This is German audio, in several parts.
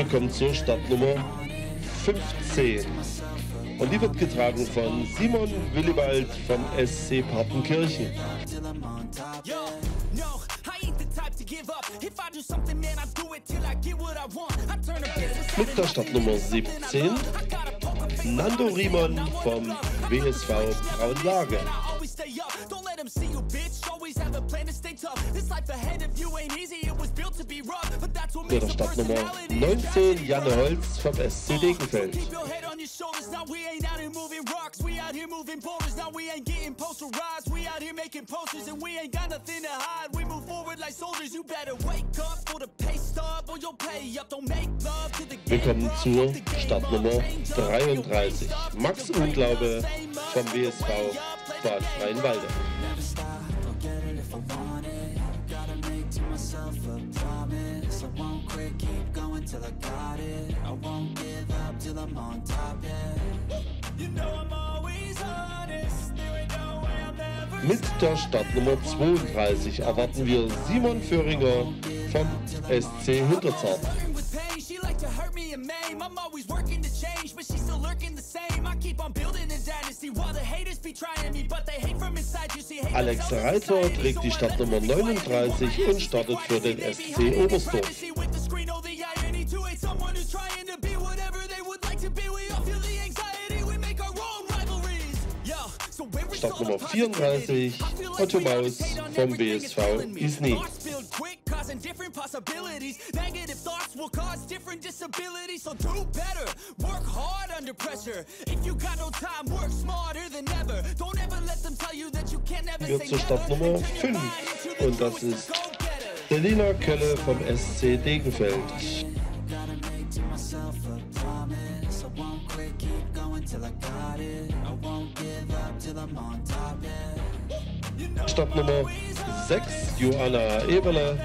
Wir kommen zur Startnummer 15. Und die wird getragen von Simon Willibald vom SC Partenkirchen. Mit der Startnummer 17 Nando Riemann vom WSV Braunlage. Der Startnummer 19 Janne Holz vom SC Degenfeld. Willkommen zur Startnummer 33. Max Unglaube vom WSV Bad Freienwalde. Till I got it. I won't give up till I'm on top, yeah. You know I'm always honest. Mit der Startnummer 32 erwarten wir Simon Föhringer vom SC Hinterzart. Alex Reiter trägt die Startnummer 39 und startet für den SC Oberstdorf. Startnummer 34, Otto Maus vom BSV Isny. different possibilities. Negative thoughts will cause different disabilities. So do better, work hard under pressure. If you got no time, work smarter than ever. Don't ever let them tell you that you can never Wir zur Startnummer 5 und das ist Selina Kölle vom SC Degenfeld. Startnummer 6 Joanna Eberle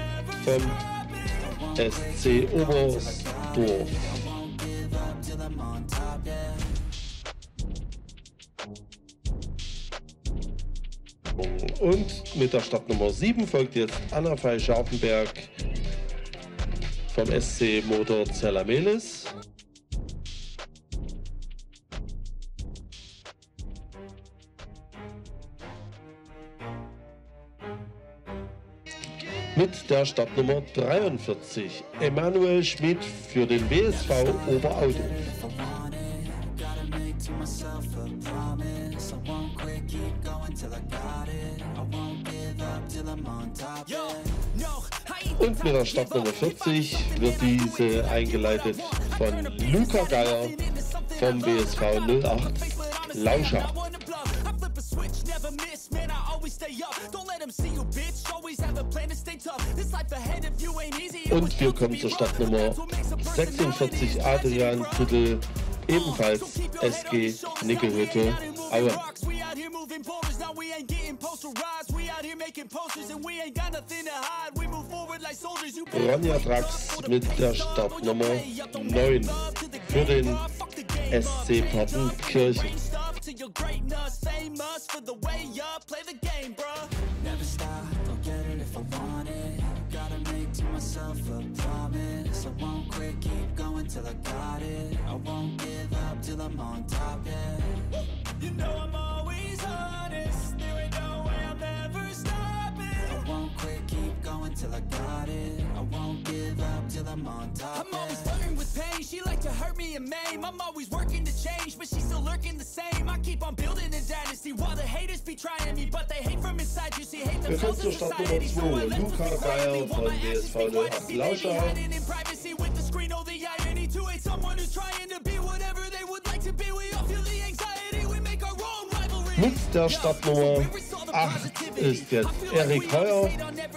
vom SC Oberstdorf. Und mit der Startnummer 7 folgt jetzt Anna Fei-Scharfenberg vom SC Motor Zellamelis. Mit der Startnummer 43 Emanuel Schmidt für den WSV Oberauto. Und mit der Startnummer 40 wird diese eingeleitet von Luca Geier vom BSV 08 Lauscher. Und wir kommen zur Startnummer 46 Adrian Tüttel, ebenfalls SG Nickelhütte. Ronja Drax mit der Startnummer 9 für den SC Partenkirchen. Never stop, I'll get it if I want it. Gotta make to myself a promise. I won't quit, keep going till I got it. I won't give up till I'm on top, yeah. You know I'm always honest. There ain't no way I'm ever stopping. I won't quit, keep going till I got it. I won't give up till I'm on top, I'm always flirting with pain. She like to hurt me and maim. I'm always working to change But she's still lurking the same. I keep on building a dynasty While the haters be trying me But they hate from inside. You see hate themselves in society. So I let them speak quietly While I actually fight to see they be hiding in privacy With the screen, oh the irony To hate someone who's trying to be Whatever they would like to be. We all feel the anxiety. We make our own rivalry. Mit der Startnummer 8 ist jetzt Erik Heuer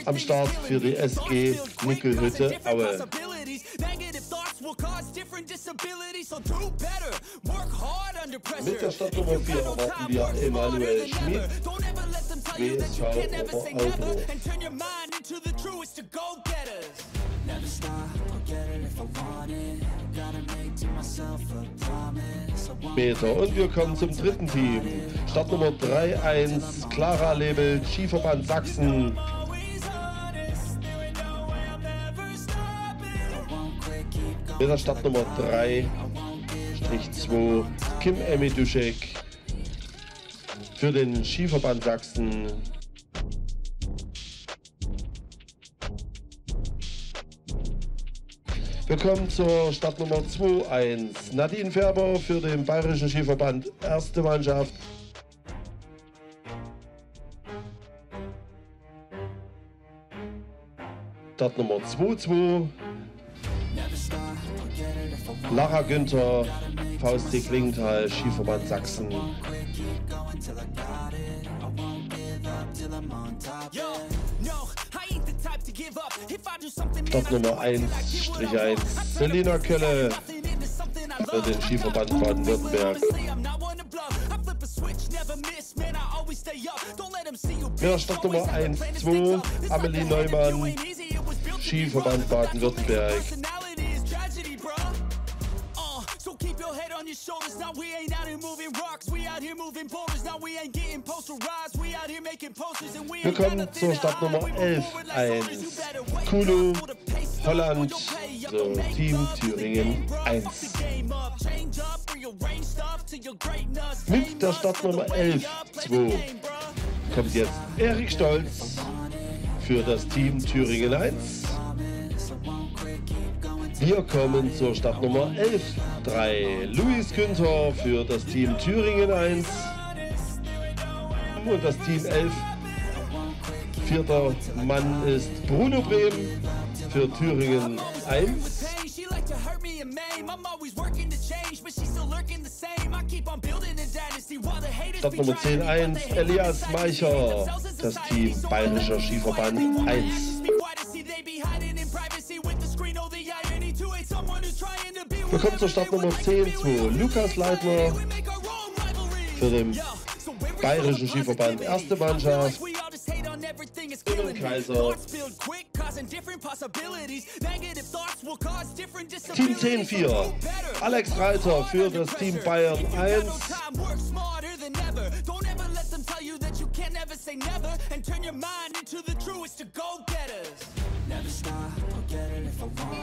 am Start für die SG Nickelhütte Aue. Mit der Startnummer 4 erwarten wir Emanuel Schmidt, WSV Auto. Never stop, I'll get it if I want it Meter und wir kommen zum dritten Team. Startnummer 3-1, Clara Lebel, Skiverband Sachsen. Mit der Startnummer 3, Strich 2, Kim Emmy Duschek. Für den Skiverband Sachsen Wir kommen zur Startnummer 2-1. Nadine Färber für den Bayerischen Skiverband, erste Mannschaft. Startnummer 2-2. Lara Günther, VST Klingenthal, Skiverband Sachsen. Stopp Nummer 1-1. Selina Kölle für den Skiverband Baden-Württemberg. Stopp Nummer 1-2. Amelie Neumann, Skiverband Baden-Württemberg. We Willkommen zur Startnummer 11 1. Kulu, Holland, so Team Thüringen 1. Mit der Startnummer 11 2 kommt jetzt Erik Stolz für das Team Thüringen 1. Wir kommen zur Startnummer 11. 3. Luis Günther für das Team Thüringen 1. Und das Team 11. Vierter Mann ist Bruno Brehm für Thüringen 1. Startnummer 10 1 Elias Meicher, das Team Bayerischer Skiverband 1. Wir kommen zur Startnummer 10 zu Lukas Leitner für den Bayerischen Skiverband erste Mannschaft. Kaiser. Team 10-4. Alex Reiter für das Team Bayern 1.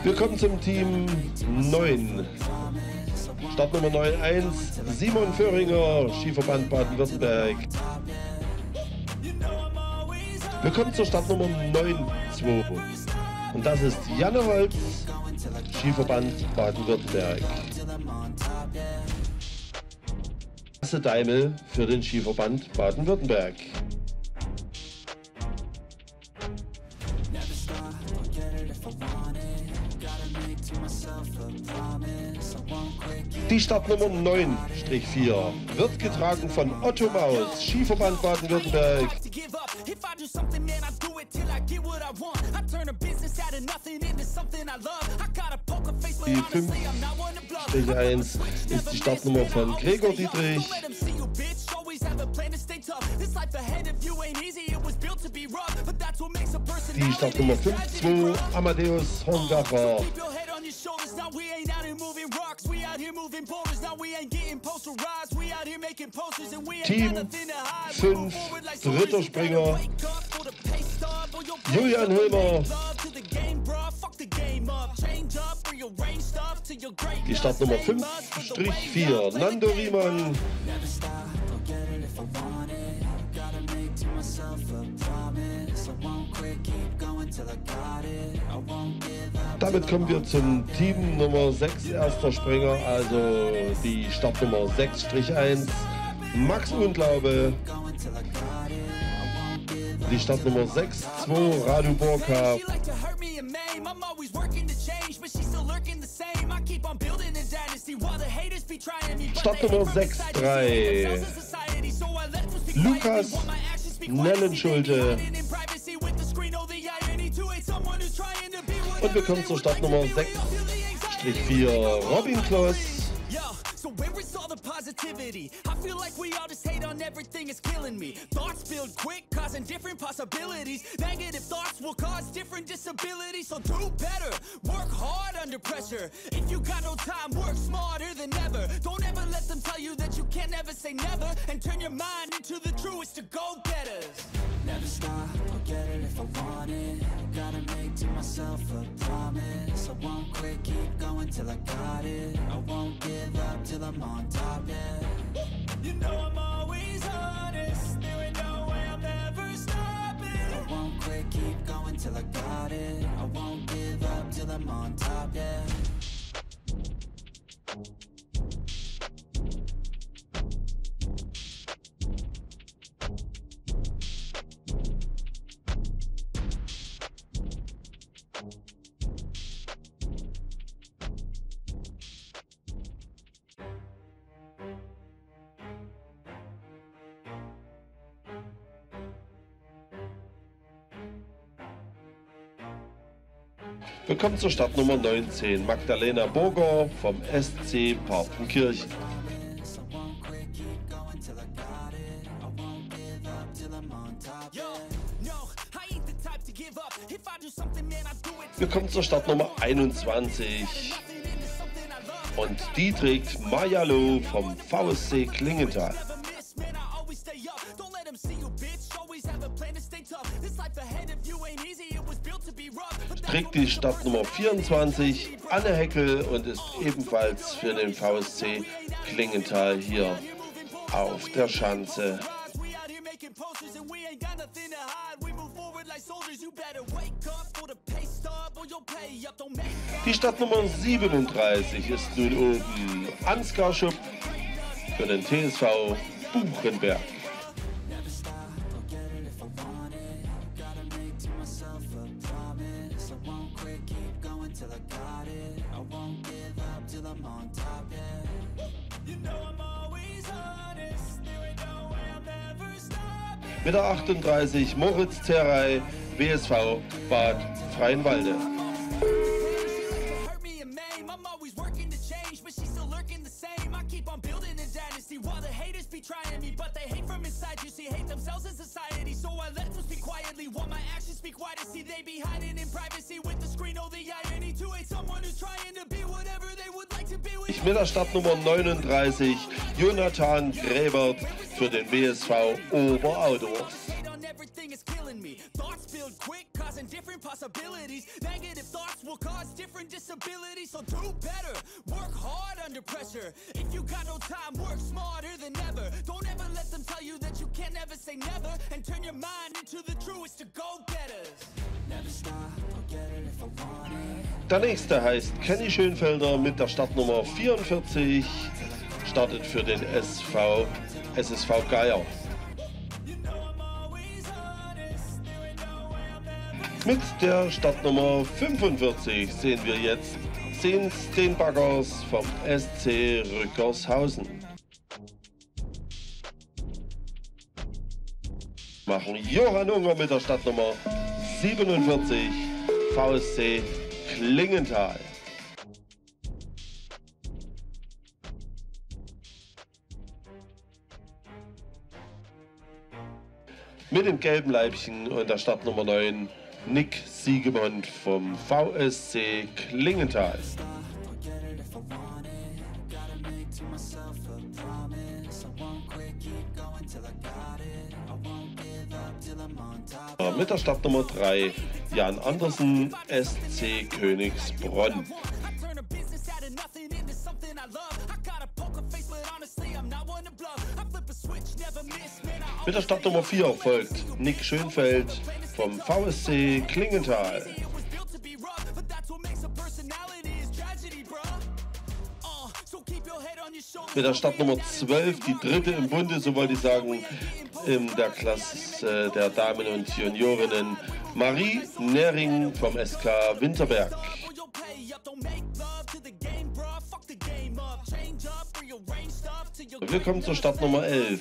Wir kommen zum Team 9. Startnummer 9-1, Simon Föhringer, Skiverband Baden-Württemberg. Wir kommen zur Startnummer 9-2. Und das ist Janne Holz, Skiverband Baden-Württemberg. Lasse Daimel für den Skiverband Baden-Württemberg. Die Startnummer 9-4 wird getragen von Otto Maus, Skiverband Baden-Württemberg. If I do something, man, I do it till I get what I want. I turn a business out of nothing into something I love. I got a poker face, but honestly, I'm not one to bluff. Stage 1 ist von Gregor Dietrich. Die 5-2, Amadeus Hongacher. Team 5, dritter Springer, Julian Hilmer. Die Startnummer 5-4, Nando Riemann. Damit kommen wir zum Team Nummer 6, erster Springer, also die Startnummer 6-1, Max Unglaube. Die Startnummer 6, 2, Radu Borka. Startnummer 6, 3, Lukas Nellenschulte. Und wir kommen zur Startnummer 6-4 Robin Kloss. negativity. I feel like we all just hate on everything, it's killing me. Thoughts build quick, causing different possibilities. Negative thoughts will cause different disabilities. So do better, work hard under pressure. If you got no time, work smarter than ever. Don't ever let them tell you that you can't ever say never. And turn your mind into the truest to go getters. Never stop, I'll get it if I want it. Gotta make to myself a promise. I won't quit, keep going till I got it. I won't give up till I'm on top, yeah. You know I'm always honest. There ain't no way I'm ever stopping. I won't quit, keep going till I got it. I won't give up till I'm on top, yeah Willkommen zur Startnummer 19, Magdalena Burger vom SC Partenkirchen. Willkommen zur Startnummer 21 und die trägt Majalo vom VSC Klingenthal. Trägt die Startnummer 24 Anne Heckel und ist ebenfalls für den VSC Klingenthal hier auf der Schanze. Die Startnummer 37 ist nun oben Ansgar Schupp für den TSV Buchenberg. To be whatever they would like to be. Ich mit der Startnummer 39, Jonathan Gräbert für den BSV Oberaudorf. Der nächste heißt Kenny Schönfelder mit der Startnummer 44, startet für den SV SSV Geier. Mit der Startnummer 45 sehen wir jetzt den Steenbaggers vom SC Rückershausen. Machen Johann Unger mit der Startnummer 47 VSC Klingenthal. Mit dem gelben Leibchen und der Startnummer 9 Nick Siegemund vom VSC Klingenthal. Mit der Startnummer 3 Jan Andersen, SC Königsbronn. Mit der Startnummer 4 folgt Nick Schönfeld vom VSC Klingenthal. Mit der Startnummer 12, die dritte im Bunde, so wollte ich sagen, in der Klasse der Damen und Juniorinnen, Marie Nering vom SK Winterberg. Willkommen zur Startnummer 11.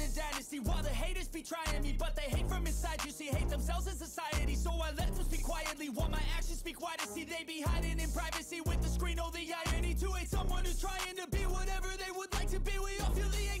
while the haters be trying me But they hate from inside, you see, hate themselves in society So I let them speak quietly. While my actions speak wider See, they be hiding in privacy with the screen, oh the irony To hate someone who's trying to be whatever they would like to be. We all feel the anxiety,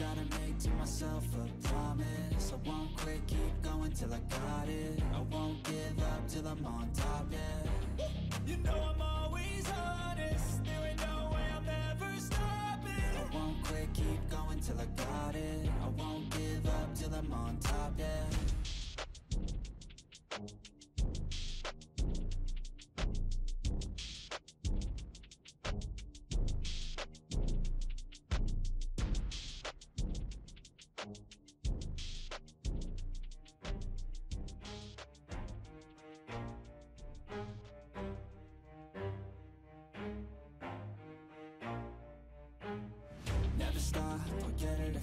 Gotta make to myself a promise. I won't quit, keep going till I got it. I won't give up till I'm on top, yeah. You know I'm always honest. There ain't no way I'm ever stopping I won't quit, keep going till I got it. I won't give up till I'm on top, yeah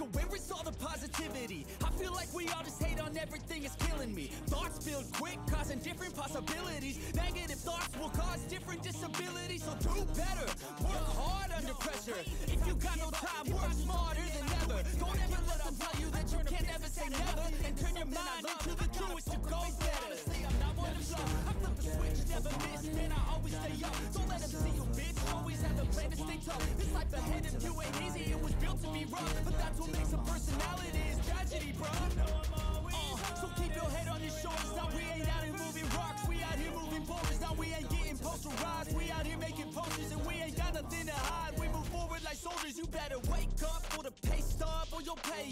so where is all the positivity? I feel like we all just hate on everything, it's killing me. Thoughts build quick, causing different possibilities. Negative thoughts will cause different disabilities. So do better, work hard under pressure. If you got no time, work smart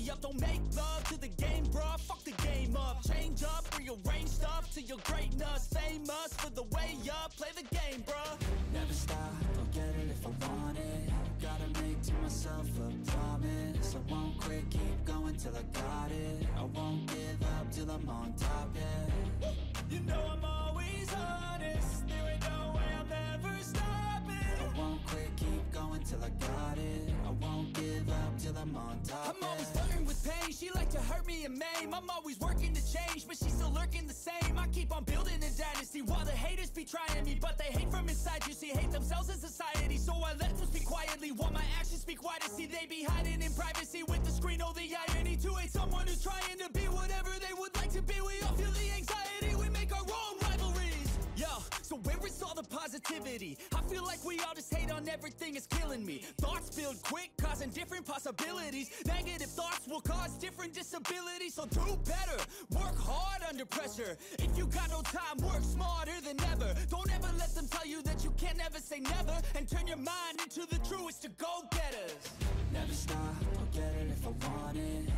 Up, don't make love to the game, bruh. Fuck the game up. Change up, rearrange stuff to your greatness. Famous for the way up, play the game, bruh. Never stop, Don't get it if I want it. Gotta make to myself a promise. I won't quit, keep going till I got it. I won't give up till I'm on top, yeah. You know I'm always honest. There on till I got it. I won't give up till I'm on top. I'm always flirting with pain, she like to hurt me and maim. I'm always working to change, but she's still lurking the same. I keep on building a dynasty while the haters be trying me But they hate from inside, you see, hate themselves in society. So I let them speak quietly while my actions speak wider See, they be hiding in privacy with the screen, oh the irony To hate someone who's trying everything, is killing me. Thoughts build quick, causing different possibilities. Negative thoughts will cause different disabilities. So do better, work hard under pressure. If you got no time, work smarter than ever. Don't ever let them tell you that you can't ever say never. And turn your mind into the truest to go getters. Never stop, I'll get it if I want it